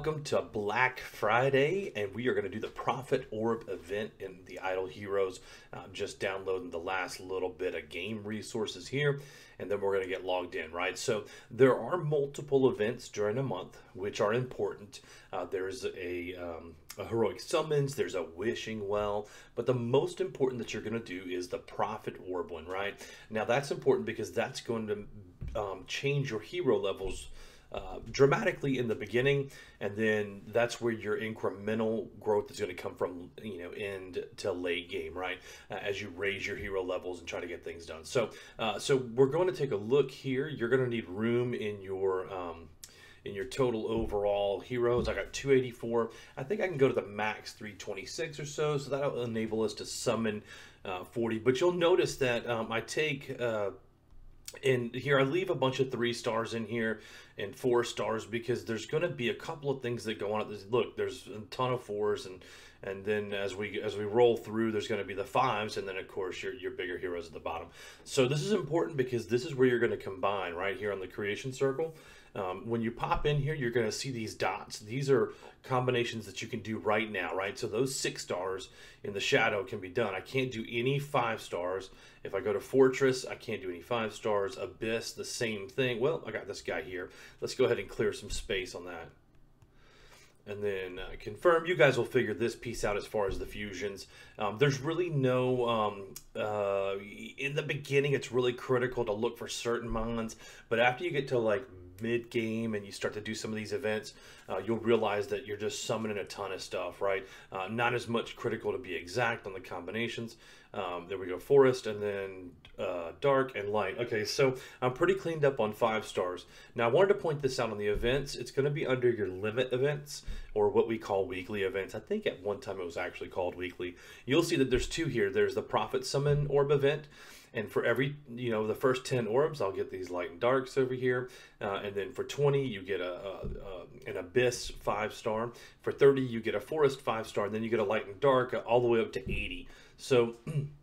welcome to Black Friday, and we are going to do the Prophet Orb event in the Idle Heroes. I'm just downloading the last little bit of game resources here, and then we're going to get logged in, right? So there are multiple events during a month, which are important. Uh, there's a, um, a heroic summons, there's a wishing well, but the most important that you're going to do is the Prophet Orb one, right? Now that's important because that's going to um, change your hero levels uh, dramatically in the beginning, and then that's where your incremental growth is going to come from, you know, end to late game, right? Uh, as you raise your hero levels and try to get things done. So, uh, so we're going to take a look here. You're going to need room in your um, in your total overall heroes. I got 284. I think I can go to the max 326 or so, so that'll enable us to summon uh, 40. But you'll notice that um, I take uh, and here I leave a bunch of three stars in here and four stars because there's going to be a couple of things that go on. At this look, there's a ton of fours and and then as we as we roll through, there's going to be the fives, and then of course your your bigger heroes at the bottom. So this is important because this is where you're going to combine right here on the creation circle. Um, when you pop in here, you're going to see these dots. These are combinations that you can do right now, right? So those six stars in the shadow can be done. I can't do any five stars. If I go to Fortress, I can't do any five stars. Abyss, the same thing. Well, I got this guy here. Let's go ahead and clear some space on that and then uh, confirm. You guys will figure this piece out as far as the fusions. Um, there's really no, um, uh, in the beginning, it's really critical to look for certain mons, but after you get to like mid game and you start to do some of these events, uh, you'll realize that you're just summoning a ton of stuff, right? Uh, not as much critical to be exact on the combinations. Um, there we go, forest and then uh, dark and light. Okay, so I'm pretty cleaned up on five stars. Now I wanted to point this out on the events. It's going to be under your limit events or what we call weekly events. I think at one time it was actually called weekly. You'll see that there's two here. There's the Prophet Summon Orb event and for every, you know, the first 10 orbs, I'll get these light and darks over here. Uh, and then for 20, you get a, a, a, an abyss five star. For 30, you get a forest five star. And then you get a light and dark all the way up to 80. So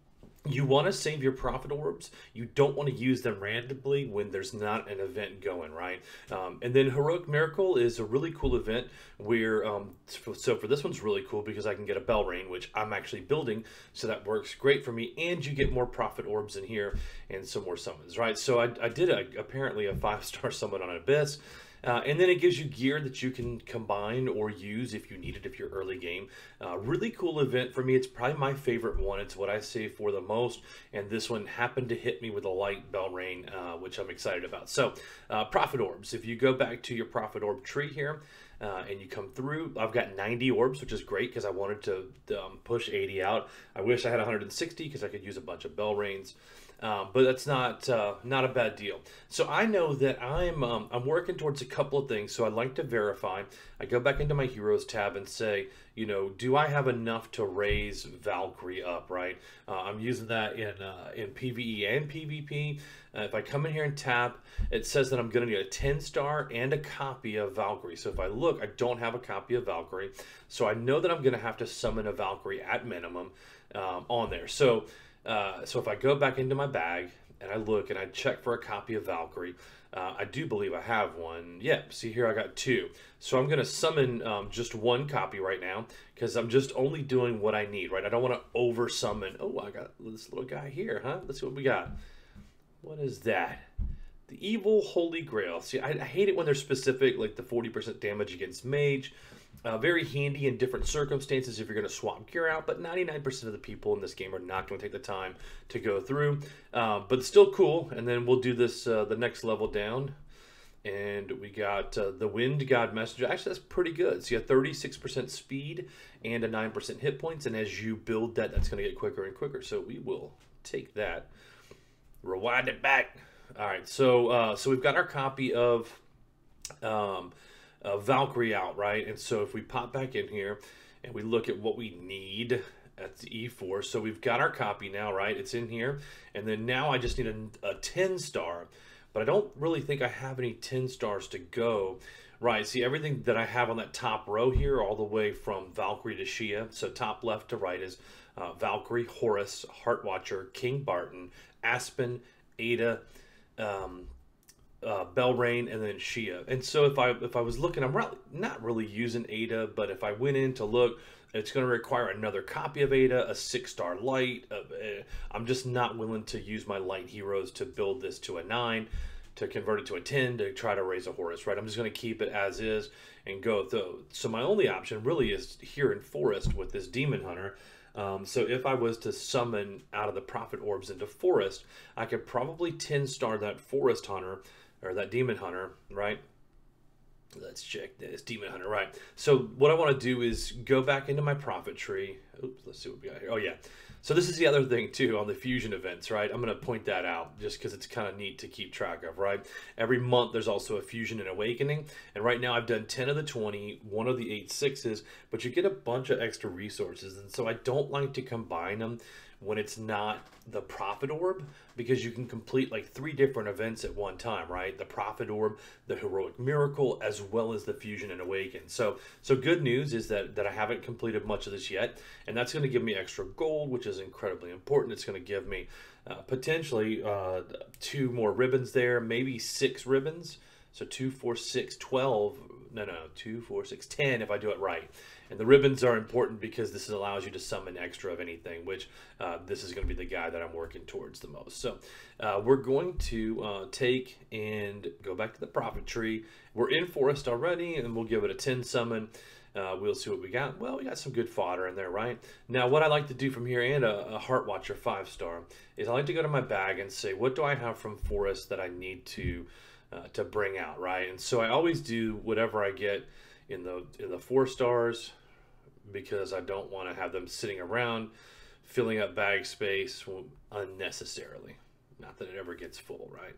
you want to save your prophet orbs. You don't want to use them randomly when there's not an event going, right? Um, and then Heroic Miracle is a really cool event where, um, so for this one's really cool because I can get a Belrain, which I'm actually building, so that works great for me. And you get more prophet orbs in here and some more summons, right? So I, I did a, apparently a five star summon on Abyss. Uh, and then it gives you gear that you can combine or use if you need it if you're early game. Uh, really cool event for me. It's probably my favorite one. It's what I save for the most. And this one happened to hit me with a light Belrain, uh, which I'm excited about. So, uh, Prophet Orbs. If you go back to your Prophet Orb tree here, uh, and you come through. I've got 90 orbs, which is great because I wanted to um, push 80 out. I wish I had 160 because I could use a bunch of Belrains. Um, but that's not uh, not a bad deal. So I know that I'm um, I'm working towards a couple of things. So I'd like to verify. I go back into my heroes tab and say, you know, do I have enough to raise Valkyrie up? Right. Uh, I'm using that in uh, in PVE and PvP. Uh, if I come in here and tap, it says that I'm going to need a 10 star and a copy of Valkyrie. So if I look, I don't have a copy of Valkyrie. So I know that I'm going to have to summon a Valkyrie at minimum um, on there. So uh, so if I go back into my bag and I look and I check for a copy of Valkyrie, uh, I do believe I have one. Yep, yeah, see here I got two. So I'm going to summon um, just one copy right now because I'm just only doing what I need, right? I don't want to over summon. Oh, I got this little guy here, huh? Let's see what we got. What is that? The Evil Holy Grail. See, I, I hate it when they're specific, like the 40% damage against mage. Uh, very handy in different circumstances if you're going to swap gear out, but 99% of the people in this game are not going to take the time to go through. Uh, but still cool. And then we'll do this uh, the next level down. And we got uh, the Wind God Messenger. Actually, that's pretty good. So you have 36% speed and a 9% hit points. And as you build that, that's going to get quicker and quicker. So we will take that, rewind it back. All right, so uh, so we've got our copy of um, uh, Valkyrie out, right? And so if we pop back in here and we look at what we need at the E4, so we've got our copy now, right? It's in here. And then now I just need a, a 10 star, but I don't really think I have any 10 stars to go. Right, see everything that I have on that top row here, all the way from Valkyrie to Xia. So top left to right is uh, Valkyrie, Horus, Heartwatcher, King Barton, Aspen, Ada, um, uh, Belrain, and then Xia. And so if I if I was looking, I'm not really using Ada, but if I went in to look, it's going to require another copy of Ada, a six star light. Uh, I'm just not willing to use my light heroes to build this to a nine, to convert it to a ten, to try to raise a Horus. Right? I'm just going to keep it as is and go though. So my only option really is here in Forest with this Demon Hunter. Um, so if I was to summon out of the Prophet Orbs into Forest, I could probably 10 star that Forest Hunter or that demon hunter, right? Let's check this demon hunter, right? So what I want to do is go back into my prophet tree. Oops, let's see what we got here. Oh yeah. So this is the other thing too on the fusion events, right? I'm going to point that out just because it's kind of neat to keep track of, right? Every month there's also a fusion and awakening, and right now I've done 10 of the 20, one of the eight sixes, but you get a bunch of extra resources, and so I don't like to combine them when it's not the prophet orb because you can complete like three different events at one time right? The prophet orb the heroic miracle as well as the fusion and awaken. So so good news is that that i haven't completed much of this yet and that's going to give me extra gold which is incredibly important. It's going to give me uh, potentially uh, two more ribbons there maybe six ribbons. So two four six twelve no no two four six ten if i do it right and the ribbons are important because this allows you to summon extra of anything, which uh, this is going to be the guy that I'm working towards the most. So uh, we're going to uh, take and go back to the prophet tree. We're in forest already, and we'll give it a 10 summon. Uh, we'll see what we got. Well, we got some good fodder in there, right? Now, what I like to do from here, and a, a Heart Watcher 5-star, is I like to go to my bag and say, what do I have from forest that I need to uh, to bring out, right? And so I always do whatever I get in the in the four stars because I don't want to have them sitting around filling up bag space unnecessarily. Not that it ever gets full, right?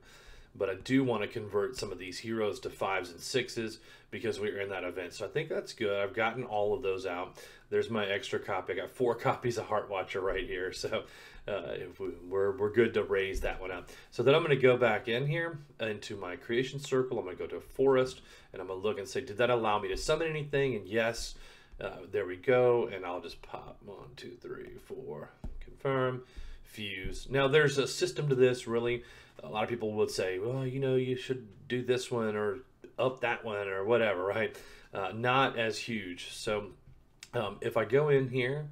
But I do want to convert some of these heroes to fives and sixes because we are in that event. So I think that's good. I've gotten all of those out. There's my extra copy. I got four copies of Heart Watcher right here. So uh, if we, we're, we're good to raise that one up. So then I'm going to go back in here into my creation circle. I'm going to go to forest and I'm going to look and say, did that allow me to summon anything? And yes, uh, there we go. And I'll just pop one, two, three, four, confirm, fuse. Now there's a system to this really. A lot of people would say, well, you know, you should do this one or up that one or whatever, right? Uh, not as huge. So um, if I go in here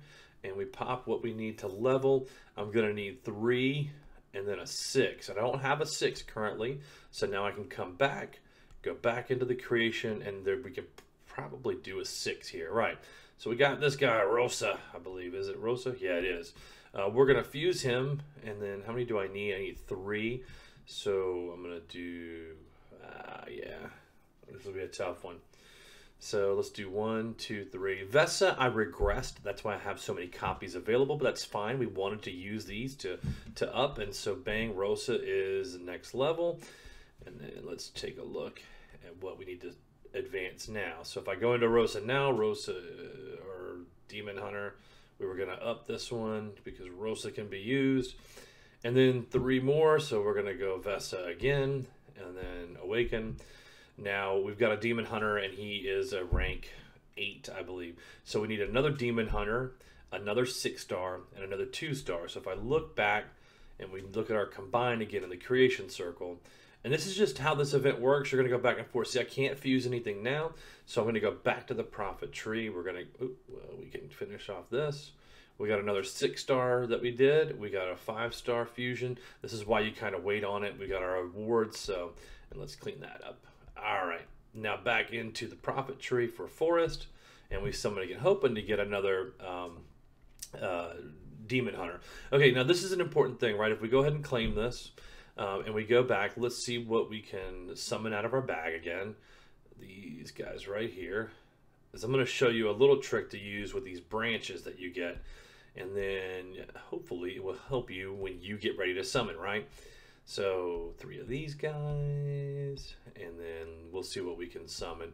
and we pop what we need to level, I'm to need three and then a six. And I don't have a six currently, so now I can come back, go back into the creation, and there we can probably do a six here. Right. So we got this guy, Rosa, I believe. Is it Rosa? Yeah, it is. Uh, we're to fuse him. And then how many do I need? I need three. So I'm to do, uh, yeah, this will be a tough one. So let's do one, two, three. Vesa, I regressed. That's why I have so many copies available, but that's fine. We wanted to use these to, to up. And so Bang Rosa is next level. And then let's take a look at what we need to advance now. So if I go into Rosa now, Rosa uh, or Demon Hunter, we were going to up this one because Rosa can be used. And then three more, so we're going to go Vesa again, and then Awaken. Now we've got a Demon Hunter, and he is a rank 8, I believe. So we need another Demon Hunter, another 6 star, and another 2 star. So if I look back and we look at our combined again in the creation circle, and this is just how this event works. You're going to go back and forth. See, I can't fuse anything now, so I'm going to go back to the prophet tree. We're going to, we can finish off this. We got another six star that we did. We got a five star fusion. This is why you kind of wait on it. We got our awards, so, and let's clean that up. All right, now back into the prophet tree for forest, and we summon again, hoping to get another um, uh, demon hunter. Okay, now this is an important thing, right? If we go ahead and claim this, um, and we go back, let's see what we can summon out of our bag again. These guys right here. Is I'm going to show you a little trick to use with these branches that you get. And then hopefully it will help you when you get ready to summon, right? So three of these guys, and then we'll see what we can summon.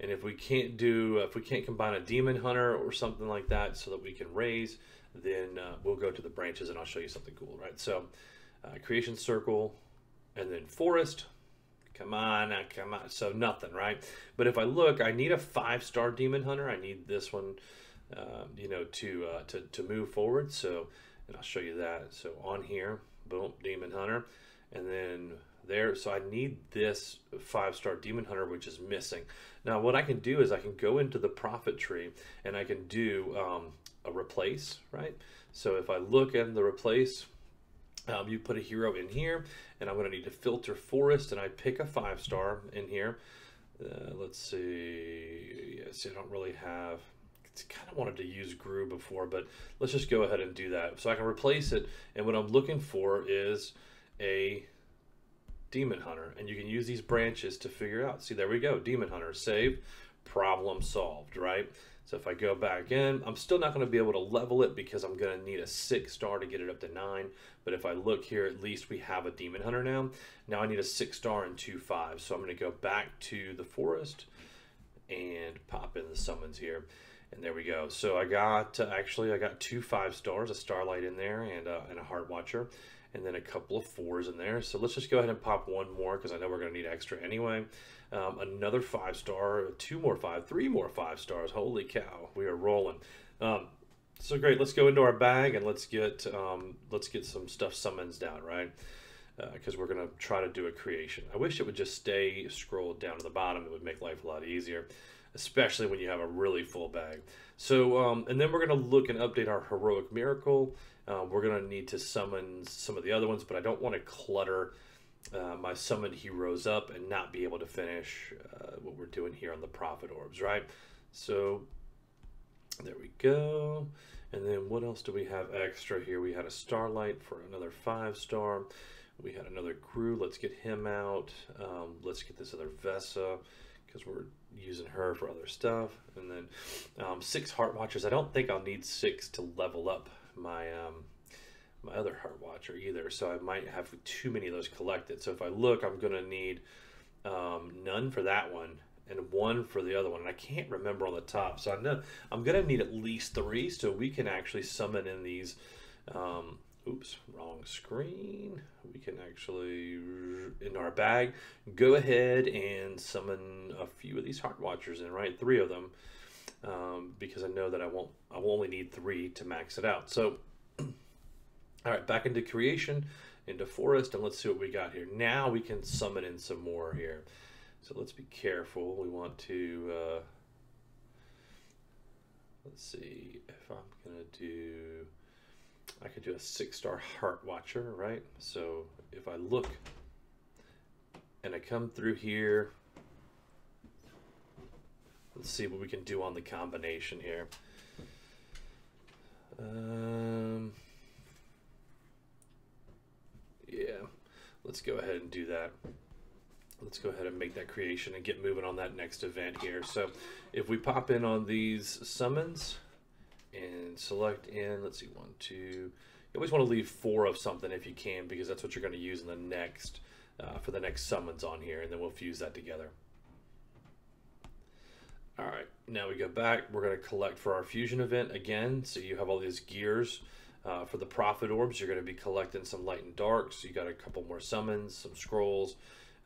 And if we can't do, if we can't combine a demon hunter or something like that so that we can raise, then uh, we'll go to the branches and I'll show you something cool, right? So uh, creation circle, and then forest. Come on, come on. So nothing, right? But if I look, I need a five-star demon hunter. I need this one, uh, you know, to uh, to to move forward. So, and I'll show you that. So on here, boom, demon hunter, and then there. So I need this five star demon hunter, which is missing. Now, what I can do is I can go into the prophet tree and I can do um, a replace, right? So if I look at the replace, um, you put a hero in here, and I'm going to need to filter forest, and I pick a five star in here. Uh, let's see. Yes, I don't really have. Kind of wanted to use Grue before, but let's just go ahead and do that. So I can replace it, and what I'm looking for is a Demon Hunter, and you can use these branches to figure out. See, there we go. Demon Hunter, save, problem solved, right? So if I go back in, I'm still not going to be able to level it because I'm going to need a six star to get it up to nine. But if I look here, at least we have a Demon Hunter now. Now I need a six star and two five. So I'm going to go back to the forest and pop in the summons here. And there we go. So I got, uh, actually, I got two five stars, a Starlight in there and, uh, and a Heart Watcher. And then a couple of fours in there. So let's just go ahead and pop one more because I know we're going to need extra anyway. Um, another five star, two more five, three more five stars. Holy cow, we are rolling. Um, so great. Let's go into our bag and let's get um, let's get some stuff summons down, right? Because uh, we're gonna try to do a creation. I wish it would just stay scrolled down to the bottom. It would make life a lot easier, especially when you have a really full bag. So um, and then we're gonna look and update our heroic miracle. Uh, we're gonna need to summon some of the other ones, but I don't want to clutter uh, my summoned heroes up and not be able to finish uh, what we're doing here on the prophet orbs, right? So there we go. And then what else do we have extra here? We had a starlight for another five star. We had another crew. Let's get him out. Um, let's get this other Vesa because we're using her for other stuff. And then um, six Heart Watchers. I don't think I'll need six to level up my um, my other Heart Watcher either. So I might have too many of those collected. So if I look, I'm going to need um, none for that one and one for the other one. And I can't remember on the top. So I know I'm going to need at least three so we can actually summon in these. Um, oops, wrong screen. We can actually, in our bag, go ahead and summon a few of these Heart Watchers in, right? Three of them. Um, because I know that I won't, I will only need three to max it out. So all right, back into creation, into forest, and let's see what we got here. Now we can summon in some more here. So let's be careful. We want to, uh, let's see if I'm to do, I could do a six-star Heart Watcher, right? So if I look and I come through here, let's see what we can do on the combination here. Um... Yeah, let's go ahead and do that. Let's go ahead and make that creation and get moving on that next event here. So if we pop in on these summons and select in, let's see, one, two, you always want to leave four of something if you can, because that's what you're going to use in the next, uh, for the next summons on here, and then we'll fuse that together. All right, now we go back. We're going to collect for our fusion event again. So you have all these gears. Uh, for the Prophet Orbs, you're going to be collecting some Light and Darks. So you got a couple more summons, some scrolls,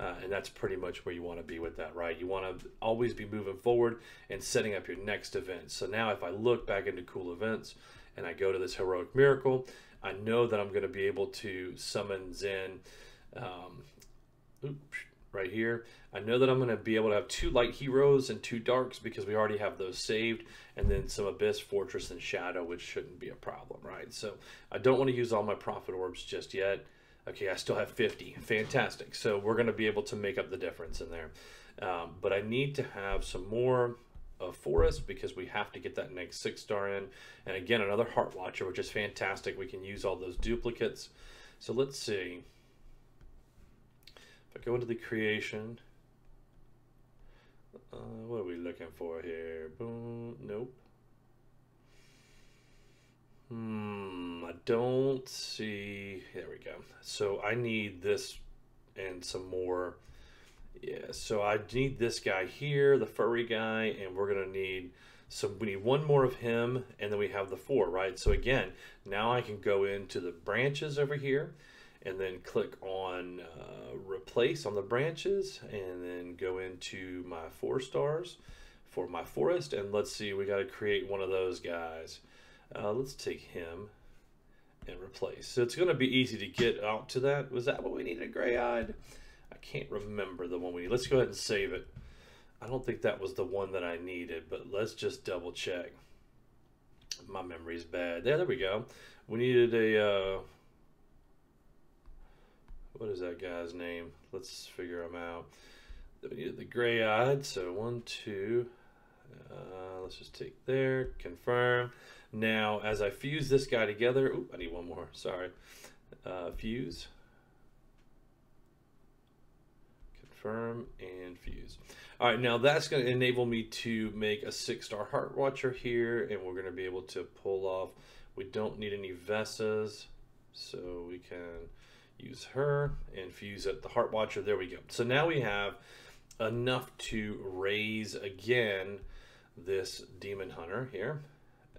uh, and that's pretty much where you want to be with that, right? You want to always be moving forward and setting up your next event. So now if I look back into cool events and I go to this Heroic Miracle, I know that I'm going to be able to summon Zen um, oops, right here. I know that I'm going to be able to have two light heroes and two darks because we already have those saved, and then some abyss, fortress, and shadow, which shouldn't be a problem, right? So I don't want to use all my prophet orbs just yet. Okay, I still have 50. Fantastic. So we're going to be able to make up the difference in there. Um, but I need to have some more of forest because we have to get that next six star in. And again, another heart watcher, which is fantastic. We can use all those duplicates. So let's see. If I go into the creation, uh, what are we looking for here? Boom, nope. Hmm, I don't see, there we go. So I need this and some more. Yeah, so I need this guy here, the furry guy, and we're gonna need some, we need one more of him, and then we have the four, right? So again, now I can go into the branches over here, and then click on uh, replace on the branches and then go into my four stars for my forest and let's see we got to create one of those guys uh, let's take him and replace. So it's going to be easy to get out to that. Was that what we needed, A gray-eyed? I can't remember the one we need. Let's go ahead and save it. I don't think that was the one that I needed, but let's just double check. My memory's bad. There, there we go. We needed a, uh, what is that guy's name? Let's figure him out. We needed the gray-eyed, so one, two, uh, let's just take there, confirm. Now, as I fuse this guy together, oop, I need one more, sorry. Uh, fuse, confirm, and fuse. All right, now that's going to enable me to make a six-star Heart Watcher here, and we're going to be able to pull off. We don't need any Vesas, so we can use her and fuse it. The Heart Watcher, there we go. So now we have enough to raise again this Demon Hunter here.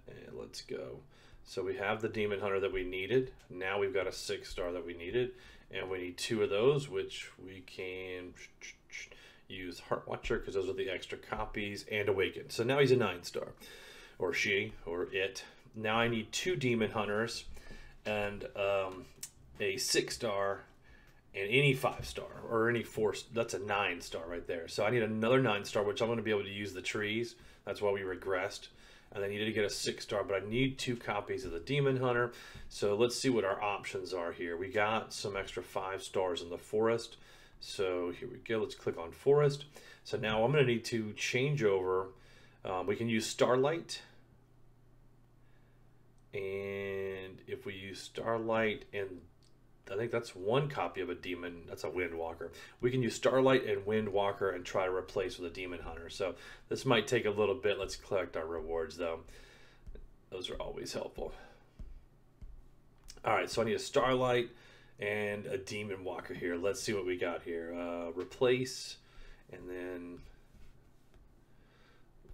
And let's go. So we have the Demon Hunter that we needed. Now we've got a six star that we needed. And we need two of those, which we can use Heart Watcher because those are the extra copies and Awaken. So now he's a nine star, or she, or it. Now I need two Demon Hunters and um, a six star and any five star or any four that's a nine star right there so i need another nine star which i'm going to be able to use the trees that's why we regressed and I needed to get a six star, but I need two copies of the Demon Hunter. So let's see what our options are here. We got some extra five stars in the forest. So here we go. Let's click on forest. So now I'm going to need to change over. Um, we can use Starlight. And if we use Starlight and I think that's one copy of a demon. That's a Windwalker. We can use Starlight and Windwalker and try to replace with a Demon Hunter. So this might take a little bit. Let's collect our rewards though. Those are always helpful. All right, so I need a Starlight and a Demon Walker here. Let's see what we got here. Uh, replace and then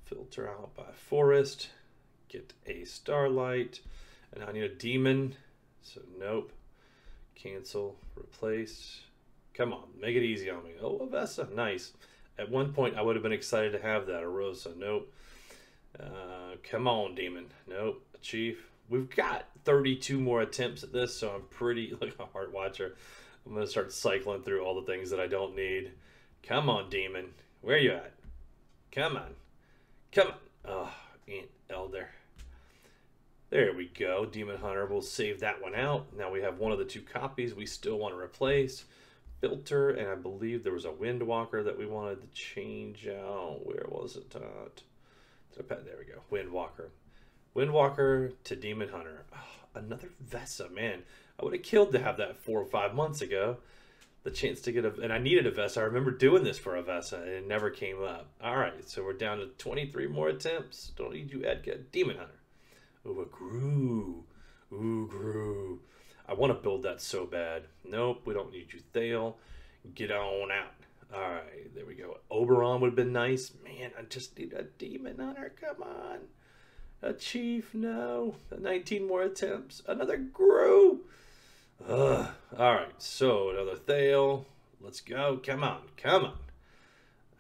filter out by Forest. Get a Starlight. And I need a Demon. So nope. Cancel, replace. Come on, make it easy on me. Oh, Avessa, nice. At one point, I would have been excited to have that. A Rosa, nope. Uh, come on, Demon. Nope. Chief. We've got 32 more attempts at this, so I'm pretty like a heart watcher. I'm going to start cycling through all the things that I don't need. Come on, Demon. Where you at? Come on. Come on. Oh, Ent Elder. There we go. Demon Hunter. We'll save that one out. Now we have one of the two copies we still want to replace. Filter, and I believe there was a Windwalker that we wanted to change out. Where was it? Uh, there we go. Windwalker. Windwalker to Demon Hunter. Oh, another Vesa, man. I would have killed to have that four or five months ago. The chance to get a, and I needed a Vesa. I remember doing this for a Vesa, and it never came up. All right, so we're down to 23 more attempts. Don't need you, Edgar. Demon Hunter. Ooh, a Grue. Ooh, Grue. I want to build that so bad. Nope, we don't need you, Thale. Get on out. All right, there we go. Oberon would have been nice. Man, I just need a demon hunter. Come on. A chief, no. 19 more attempts. Another Grue. Ugh. All right, so another Thale. Let's go. Come on, come on.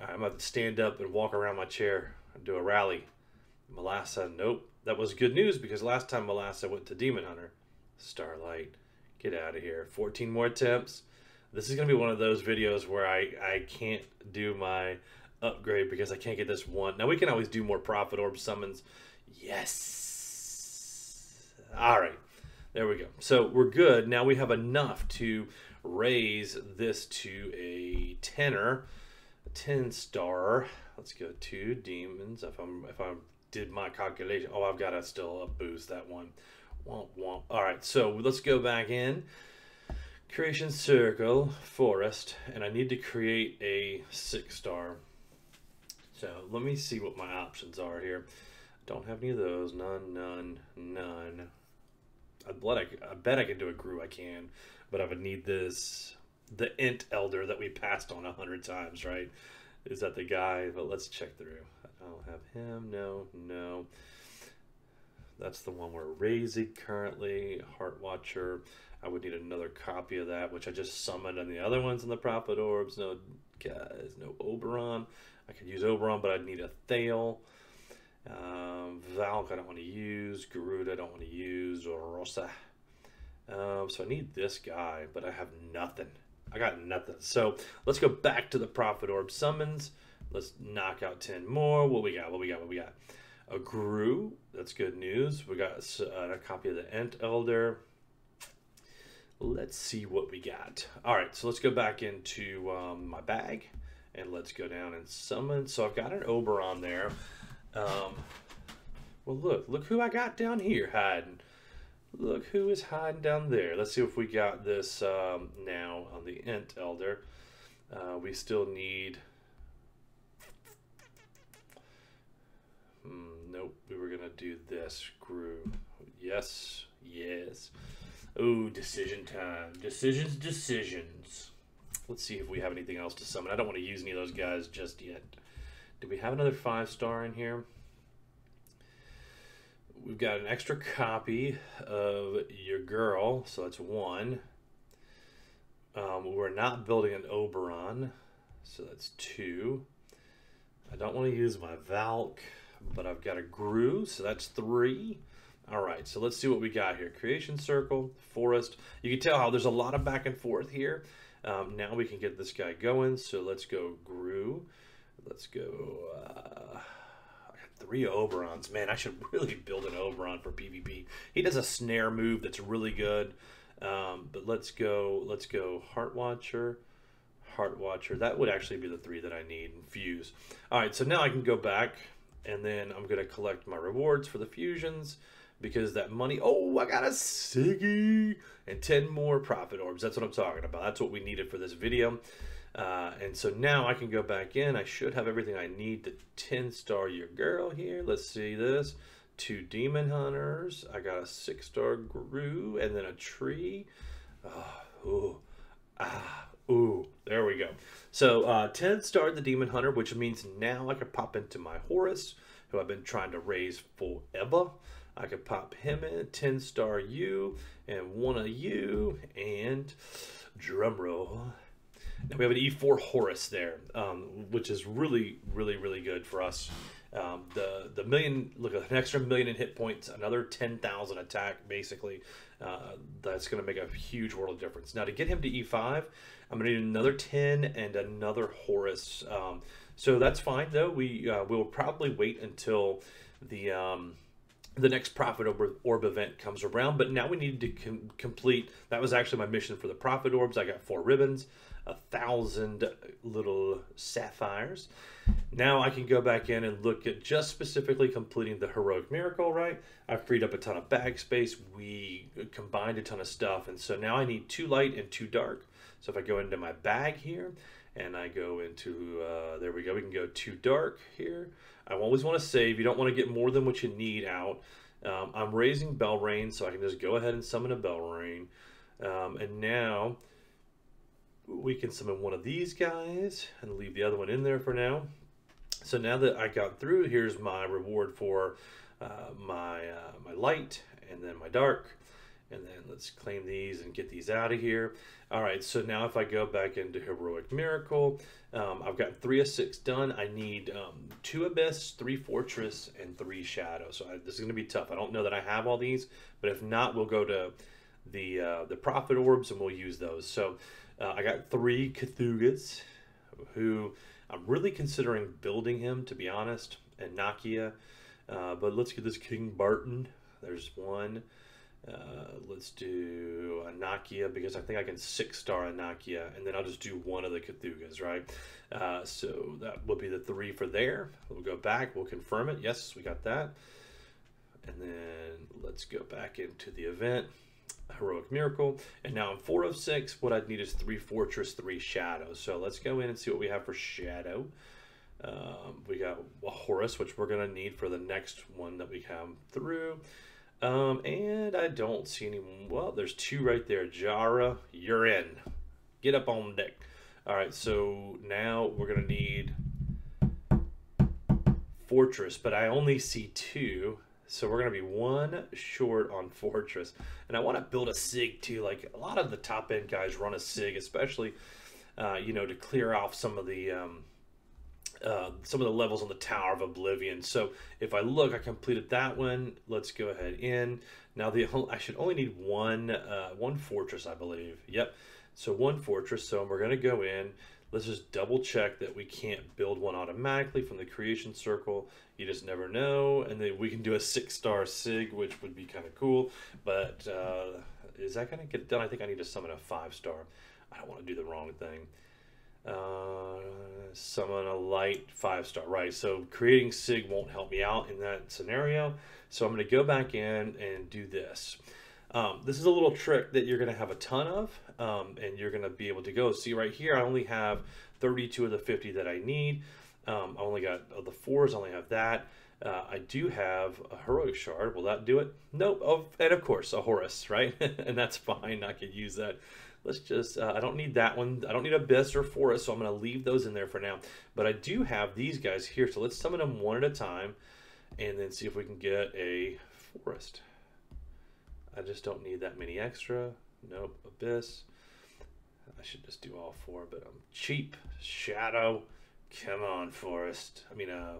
Right, I'm about to stand up and walk around my chair and do a rally. Melassa, nope that was good news because last time Melassa went to Demon Hunter. Starlight, get out of here. 14 more attempts. This is going to be one of those videos where I, I can't do my upgrade because I can't get this one. Now we can always do more Prophet Orb summons. Yes. All right. There we go. So we're good. Now we have enough to raise this to a tenor, a 10 star. Let's go to demons. If I'm if I'm did my calculation. Oh, I've got to still boost that one. Womp womp. All right, so let's go back in. Creation circle, forest, and I need to create a six star. So let me see what my options are here. Don't have any of those. None, none, none. I bet I, I bet I could do a Grue. I can, but I would need this the Ent Elder that we passed on a hundred times, right? Is that the guy? But let's check through. I'll have him. No, no. That's the one we're raising currently. Heart Watcher. I would need another copy of that, which I just summoned, and the other ones in the Prophet Orbs. No, guys, no Oberon. I could use Oberon, but I'd need a Thale. Um, Valk, I don't want to use. Garuda, I don't want to use. Or Rosa. Um, so I need this guy, but I have nothing. I got nothing. So let's go back to the Prophet Orb summons. Let's knock out 10 more. What we got? What we got? What we got? A Gru. That's good news. We got a copy of the Ent Elder. Let's see what we got. All right, so let's go back into um, my bag and let's go down and summon. So I've got an Oberon there. Um, well, look, look who I got down here hiding. Look who is hiding down there. Let's see if we got this um, now on the Ent Elder. Uh, we still need... Hmm, nope, we were to do this. Screw. Yes, yes. Oh, decision time. Decisions, decisions. Let's see if we have anything else to summon. I don't want to use any of those guys just yet. Do we have another five star in here? we've got an extra copy of your girl, so that's one. Um, we're not building an Oberon, so that's two. I don't want to use my Valk, but I've got a Gru, so that's three. All right, so let's see what we got here. Creation Circle, Forest. You can tell how there's a lot of back and forth here. Um, now we can get this guy going, so let's go Gru. Let's go... Uh, three Oberons. Man, I should really build an Oberon for PvP. He does a snare move that's really good. Um, but let's go, let's go Heart Watcher, Heart Watcher. That would actually be the three that I need. Fuse. All right, so now I can go back and then I'm to collect my rewards for the fusions because that money, oh, I got a Siggy and 10 more Prophet Orbs. That's what I'm talking about. That's what we needed for this video. Uh, and so now I can go back in. I should have everything I need to 10 star your girl here. Let's see this. Two demon hunters. I got a six star Gru and then a tree. Oh, ooh, ah, ooh, there we go. So uh, 10 star the demon hunter, which means now I can pop into my Horus, who I've been trying to raise forever. I could pop him in, 10 star you, and one of you, and drum roll and we have an E4 Horus there, um, which is really, really, really good for us. Um, the the million, look, an extra million in hit points, another 10,000 attack, basically. Uh, that's going to make a huge world of difference. Now, to get him to E5, I'm going to need another 10 and another Horus. Um, so that's fine, though. We uh, will probably wait until the um, the next Prophet Orb event comes around. But now we need to com complete. That was actually my mission for the Prophet Orbs. I got four ribbons a thousand little sapphires. Now I can go back in and look at just specifically completing the heroic miracle, right? I freed up a ton of bag space. We combined a ton of stuff. And so now I need two light and two dark. So if I go into my bag here and I go into, uh, there we go. We can go two dark here. I always want to save. You don't want to get more than what you need out. Um, I'm raising Belrain, so I can just go ahead and summon a Belrain. Um, and now we can summon one of these guys and leave the other one in there for now. So now that I got through, here's my reward for uh, my, uh, my light and then my dark. And then let's claim these and get these out of here. All right, so now if I go back into Heroic Miracle, um, I've got three of six done. I need um, two Abyss, three Fortress, and three Shadow. So I, this is going to be tough. I don't know that I have all these, but if not, we'll go to the uh, the Prophet Orbs and we'll use those. So uh, I got three Cthugas, who I'm really considering building him, to be honest, and Nakia. Uh, but let's get this King Barton. There's one. Uh, let's do a Nakia because I think I can six star a Nakia, and then I'll just do one of the Cthulhu's, right? Uh, so that will be the three for there. We'll go back, we'll confirm it. Yes, we got that. And then let's go back into the event heroic miracle. And now in four of six, what I'd need is three fortress, three shadows. So let's go in and see what we have for shadow. Um, we got a Horus, which we're to need for the next one that we come through. Um, and I don't see any. Well, there's two right there. Jahra, you're in. Get up on deck. All right, so now we're to need Fortress, but I only see two. So we're to be one short on Fortress. And I want to build a SIG too. Like a lot of the top end guys run a SIG, especially, uh, you know, to clear off some of the, um, uh, some of the levels on the Tower of Oblivion. So if I look, I completed that one. Let's go ahead in. Now the I should only need one uh, one fortress, I believe. Yep. So one fortress. So we're gonna go in. Let's just double check that we can't build one automatically from the creation circle. You just never know. And then we can do a six star sig, which would be kind of cool. But uh, is that gonna get done? I think I need to summon a five star. I don't want to do the wrong thing. Uh, summon a light five star, right? So creating SIG won't help me out in that scenario. So I'm going to go back in and do this. Um, this is a little trick that you're going to have a ton of, um, and you're going to be able to go. See right here, I only have 32 of the 50 that I need. Um, I only got the fours, I only have that. Uh, I do have a heroic shard. Will that do it? Nope. Oh, and of course, a Horus, right? and that's fine. I could use that let's just, uh, I don't need that one. I don't need Abyss or Forest, so I'm going to leave those in there for now. But I do have these guys here, so let's summon them one at a time and then see if we can get a Forest. I just don't need that many extra. Nope, Abyss. I should just do all four, but I'm cheap. Shadow. Come on, Forest. I mean, uh,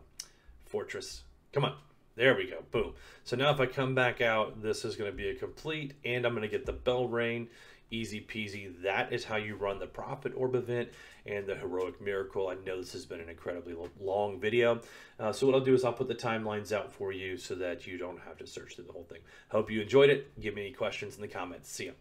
Fortress. Come on. There we go. Boom. So now if I come back out, this is going to be a complete, and I'm going to get the Belrain easy peasy. That is how you run the Prophet Orb event and the Heroic Miracle. I know this has been an incredibly long video. Uh, so what I'll do is I'll put the timelines out for you so that you don't have to search through the whole thing. Hope you enjoyed it. Give me any questions in the comments. See ya.